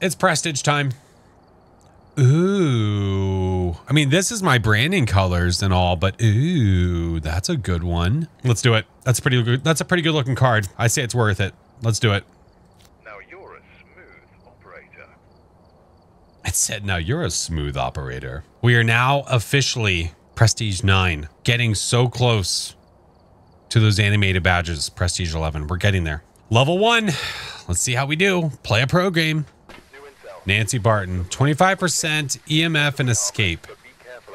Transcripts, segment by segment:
It's prestige time. Ooh. I mean, this is my branding colors and all, but ooh, that's a good one. Let's do it. That's pretty good. That's a pretty good looking card. I say it's worth it. Let's do it. Now you're a smooth operator. It said, now you're a smooth operator. We are now officially Prestige 9, getting so close to those animated badges, Prestige 11. We're getting there. Level 1. Let's see how we do. Play a pro game. Nancy Barton, 25% EMF and escape.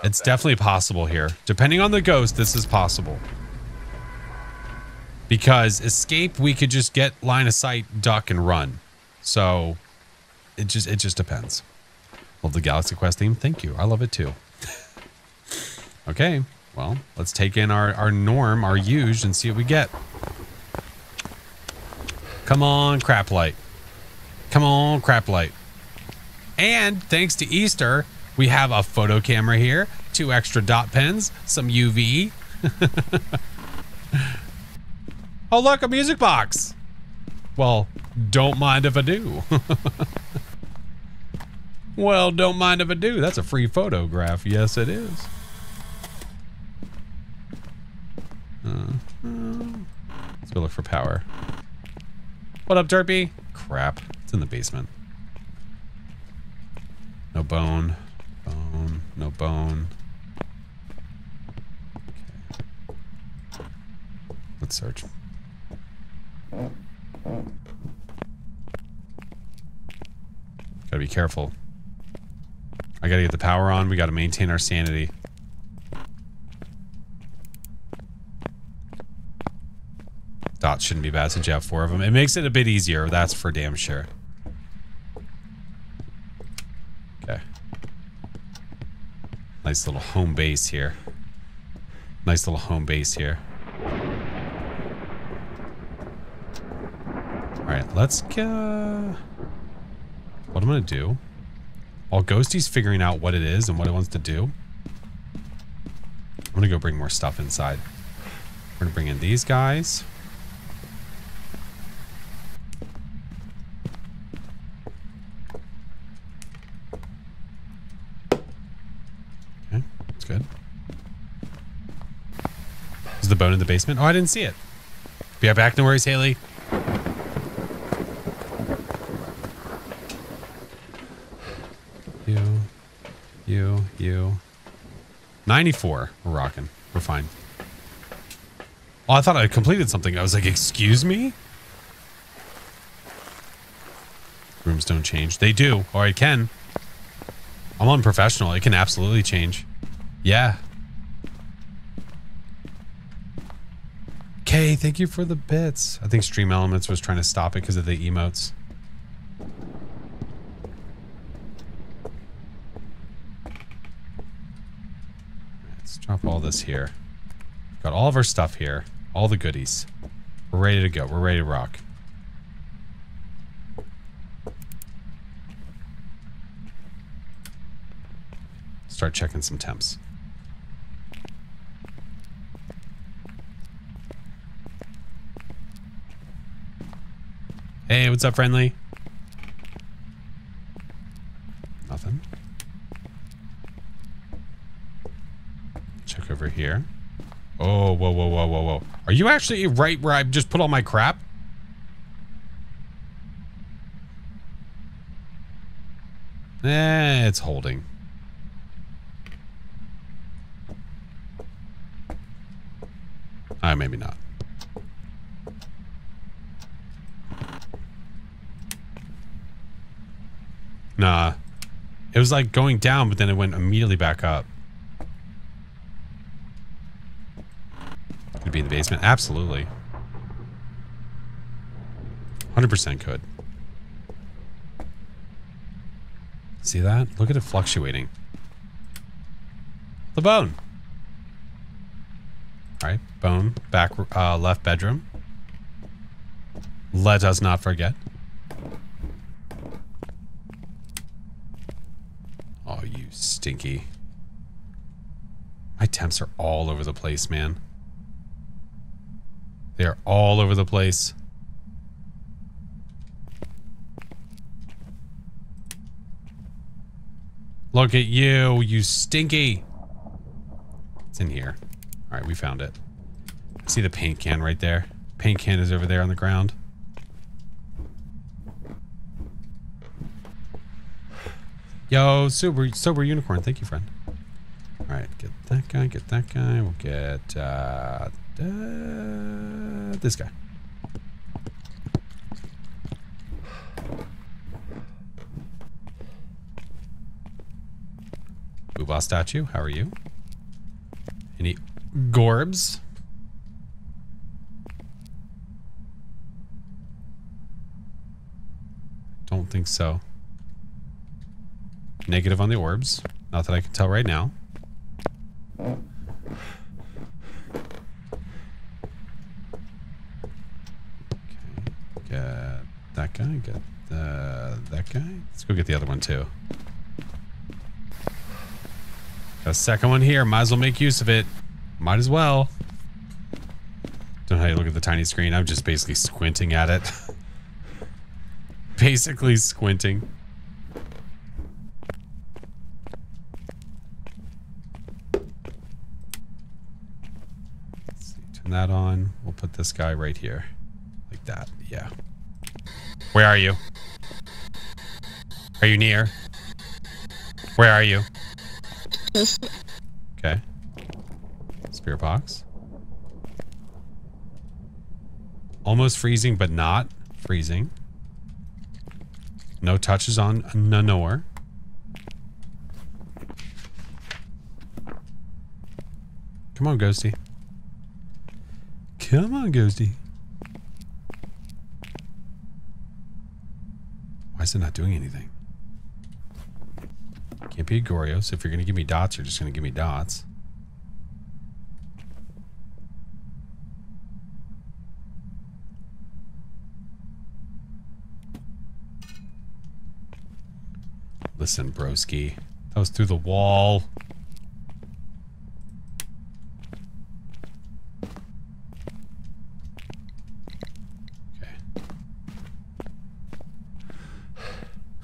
It's definitely possible here. Depending on the ghost, this is possible. Because escape, we could just get line of sight, duck, and run. So it just it just depends. Love the Galaxy Quest theme. Thank you. I love it too. okay. Well, let's take in our, our norm, our huge, and see what we get. Come on, crap light. Come on, crap light. And thanks to Easter, we have a photo camera here, two extra dot pens, some UV. oh, look, a music box. Well, don't mind if I do. well, don't mind if I do. That's a free photograph. Yes, it is. Uh, let's go look for power. What up, Derpy? Crap. It's in the basement. No bone. Bone. No bone. Okay. Let's search. Gotta be careful. I gotta get the power on. We gotta maintain our sanity. Dots shouldn't be bad since you have four of them. It makes it a bit easier. That's for damn sure. Okay. Nice little home base here. Nice little home base here. Alright, let's go. What I'm gonna do. While Ghosty's figuring out what it is and what it wants to do. I'm gonna go bring more stuff inside. We're gonna bring in these guys. Okay, that's good. Is the bone in the basement? Oh, I didn't see it. Be right back. No worries, Haley. You, you, you. 94. We're rocking. We're fine. Oh, I thought I completed something. I was like, excuse me? Rooms don't change. They do. Or I can. I'm unprofessional. It can absolutely change. Yeah. Okay, thank you for the bits. I think Stream Elements was trying to stop it because of the emotes. Let's drop all this here. Got all of our stuff here. All the goodies. We're ready to go. We're ready to rock. Start checking some temps. Hey, what's up, friendly? Nothing. Check over here. Oh, whoa, whoa, whoa, whoa, whoa. Are you actually right where I just put all my crap? Eh, it's holding. Uh, maybe not. Nah. It was like going down, but then it went immediately back up. Could be in the basement. Absolutely. 100% could. See that? Look at it fluctuating. The bone. All right, bone, back, uh, left bedroom. Let us not forget. Oh, you stinky. My temps are all over the place, man. They are all over the place. Look at you, you stinky. It's in here. All right, we found it. See the paint can right there? Paint can is over there on the ground. Yo, sober, sober unicorn. Thank you, friend. All right, get that guy, get that guy. We'll get uh, uh, this guy. Boobah statue, how are you? Any gorbs? Don't think so. Negative on the orbs. Not that I can tell right now. Okay. Get that guy. Get uh, that guy. Let's go get the other one too. Got a second one here. Might as well make use of it. Might as well. Don't know how you look at the tiny screen. I'm just basically squinting at it. basically squinting. Let's see, turn that on. We'll put this guy right here. Like that. Yeah. Where are you? Are you near? Where are you? Okay. Spirit box. Almost freezing, but not freezing. No touches on Nanor. Come on, Ghosty. Come on, Ghosty. Why is it not doing anything? Can't be a Goryos. If you're going to give me dots, you're just going to give me dots. Listen, broski. That was through the wall.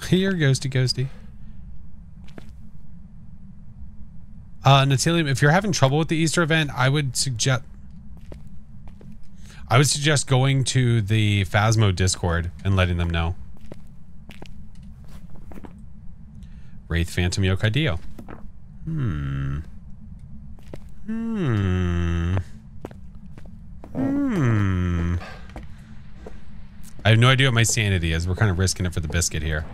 You're ghosty ghosty. Uh, Natilium, if you're having trouble with the Easter event, I would suggest... I would suggest going to the Phasmo Discord and letting them know. Wraith Phantom Yokai Dio. Hmm. Hmm. Hmm. I have no idea what my sanity is. We're kind of risking it for the biscuit here.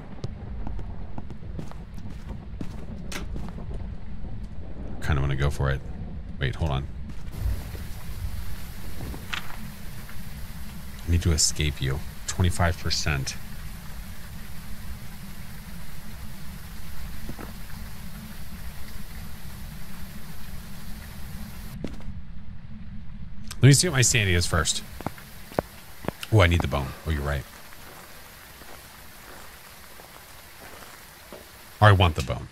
Kind of want to go for it. Wait, hold on. I need to escape you. 25%. Let me see what my sanity is first. Oh, I need the bone. Oh, you're right. Or I want the bone.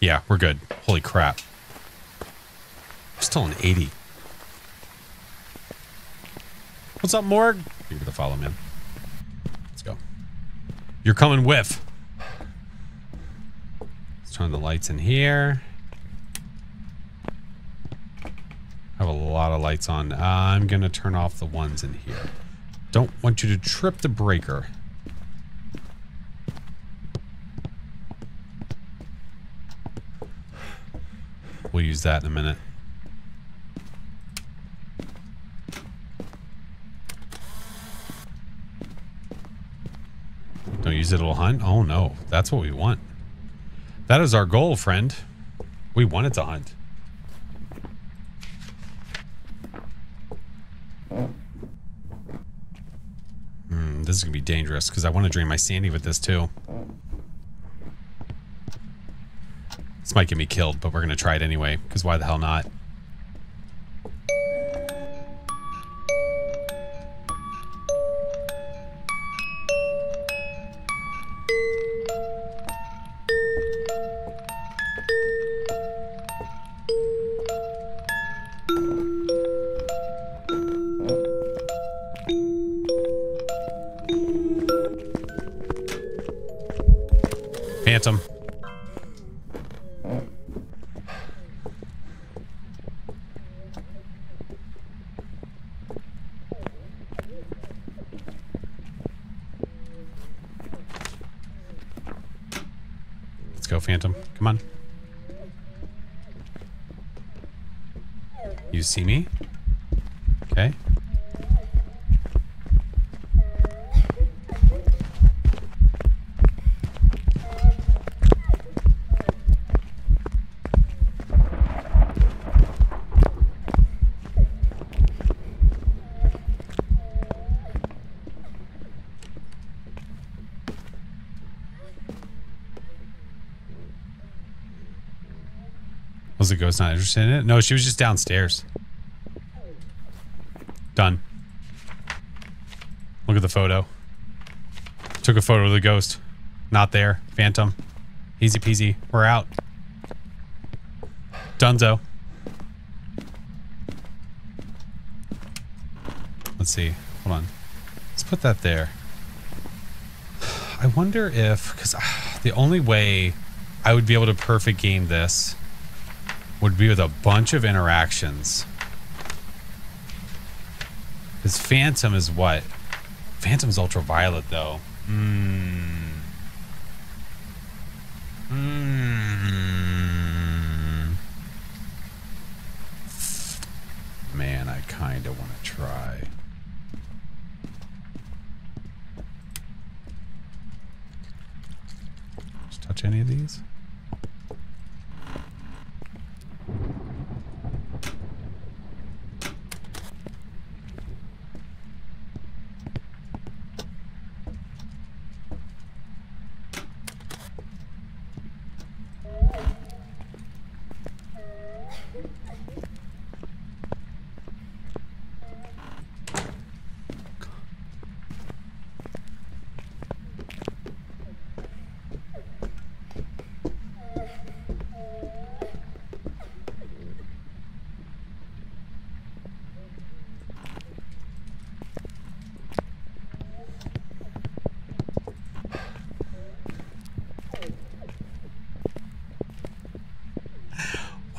Yeah, we're good. Holy crap. Still an 80. What's up, Morg? Give me the follow, man. Let's go. You're coming with. Let's turn the lights in here. I have a lot of lights on. I'm going to turn off the ones in here. Don't want you to trip the breaker. We'll use that in a minute. It, it'll hunt? Oh no, that's what we want. That is our goal, friend. We want it to hunt. Hmm, this is going to be dangerous because I want to drain my sandy with this too. This might get me killed, but we're going to try it anyway because why the hell not? Phantom. Let's go, Phantom. Come on. You see me? Was the ghost not interested in it? No, she was just downstairs. Done. Look at the photo. Took a photo of the ghost. Not there. Phantom. Easy peasy. We're out. Dunzo. Let's see. Hold on. Let's put that there. I wonder if, because the only way I would be able to perfect game this would be with a bunch of interactions. Because Phantom is what? Phantom's ultraviolet, though. Mmm. Mmm. Man, I kind of want to try. Just touch any of these?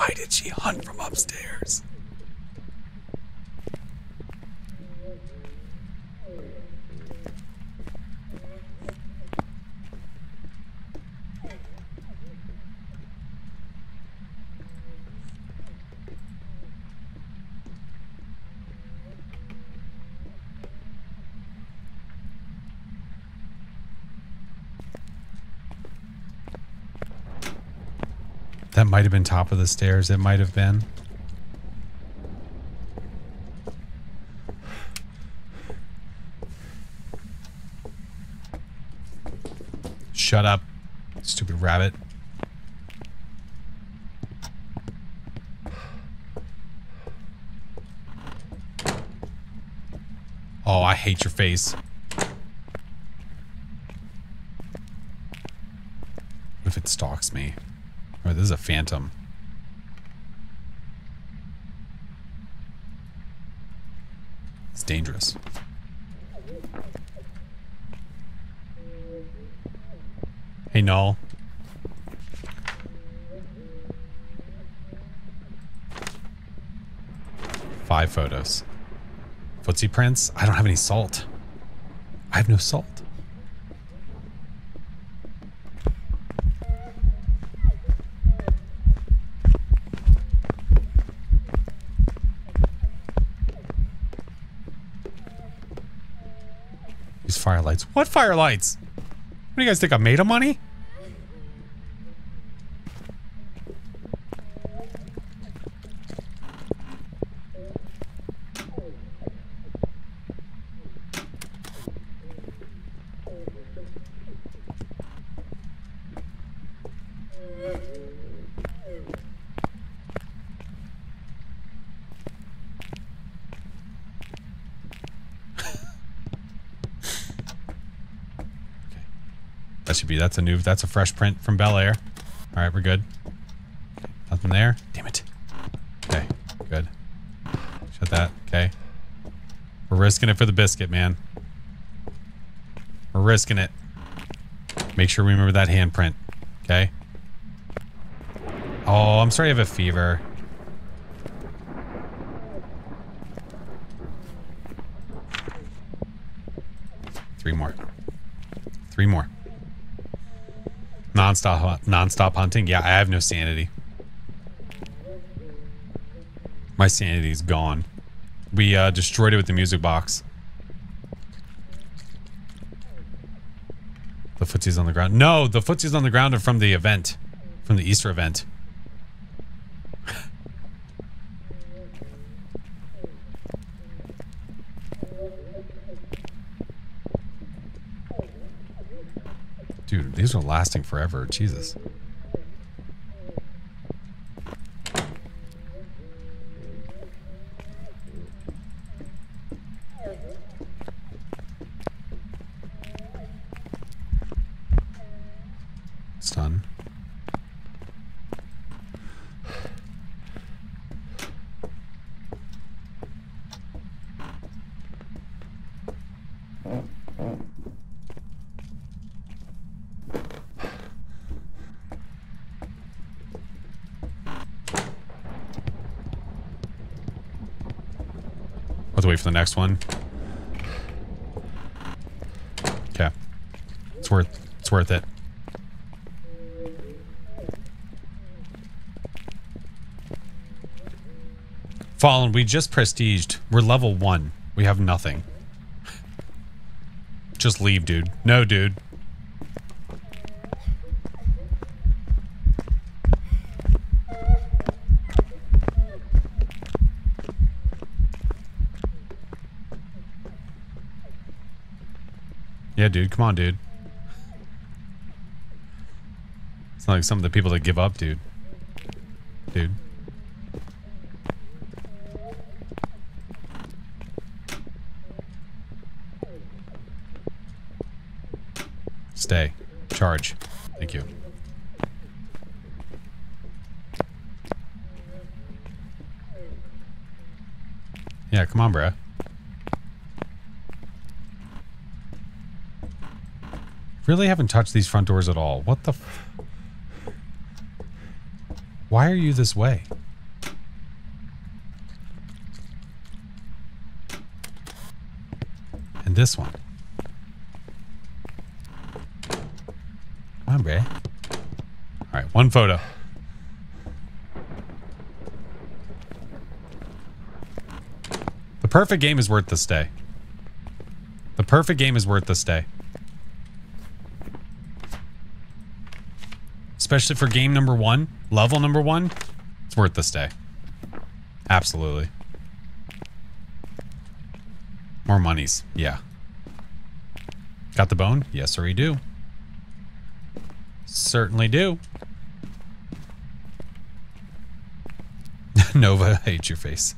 Why did she hunt from upstairs? That might have been top of the stairs. It might have been. Shut up, stupid rabbit. Oh, I hate your face. What if it stalks me? This is a phantom. It's dangerous. Hey, Null. Five photos. Footsie prints? I don't have any salt. I have no salt. Firelights. What firelights? What do you guys think? I'm made of money? That be, that's a new, that's a fresh print from Bel Air. All right, we're good. Nothing there. Damn it. Okay, good. Shut that. Okay. We're risking it for the biscuit, man. We're risking it. Make sure we remember that handprint. Okay. Oh, I'm sorry I have a fever. Three more. Three more. Non-stop, non-stop hunting. Yeah, I have no sanity. My sanity is gone. We uh, destroyed it with the music box. The footsie's on the ground. No, the footsie's on the ground are from the event. From the Easter event. Dude, these are lasting forever. Jesus. It's done. Let's wait for the next one. Okay. It's worth it's worth it. Fallen, we just prestiged. We're level one. We have nothing. Just leave, dude. No, dude. Yeah, dude. Come on, dude. It's not like some of the people that give up, dude. Dude. Stay. Charge. Thank you. Yeah, come on, bruh. Really haven't touched these front doors at all. What the f- Why are you this way? And this one. Come on, bruh. All right, one photo. The perfect game is worth the stay. The perfect game is worth the stay. Especially for game number one, level number one, it's worth the stay. Absolutely. More monies. Yeah. Got the bone? Yes, sir, you do. Certainly do. Nova hate your face.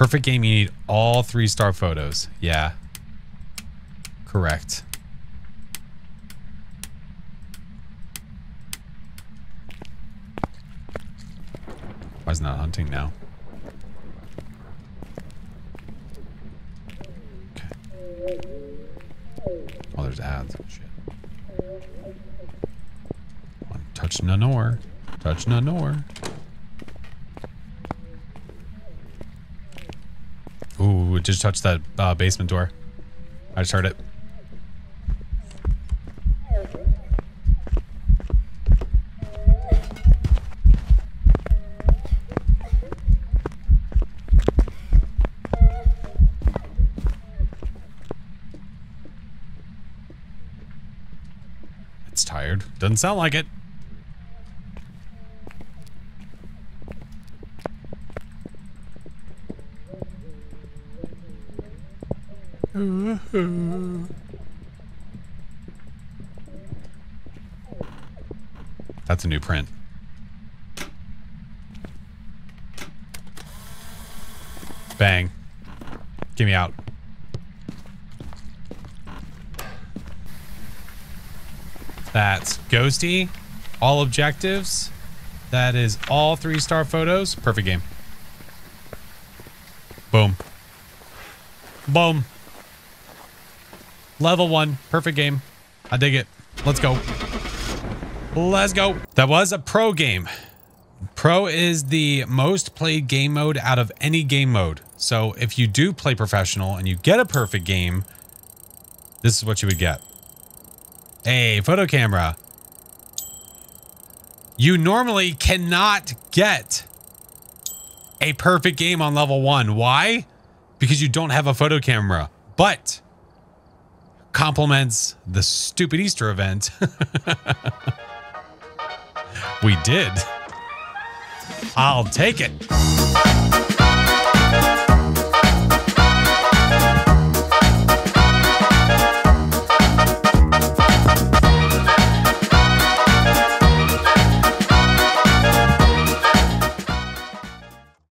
Perfect game, you need all three star photos. Yeah. Correct. Why is not hunting now? Okay. Oh, there's ads. Shit. Touch none more. Touch none more. Just touched that uh, basement door. I just heard it. It's tired. Doesn't sound like it. That's a new print. Bang. Get me out. That's Ghosty. All objectives. That is all three star photos. Perfect game. Boom. Boom. Level one. Perfect game. I dig it. Let's go. Let's go. That was a pro game. Pro is the most played game mode out of any game mode. So if you do play professional and you get a perfect game, this is what you would get. A photo camera. You normally cannot get a perfect game on level one. Why? Because you don't have a photo camera. But complements the stupid Easter event. we did. I'll take it.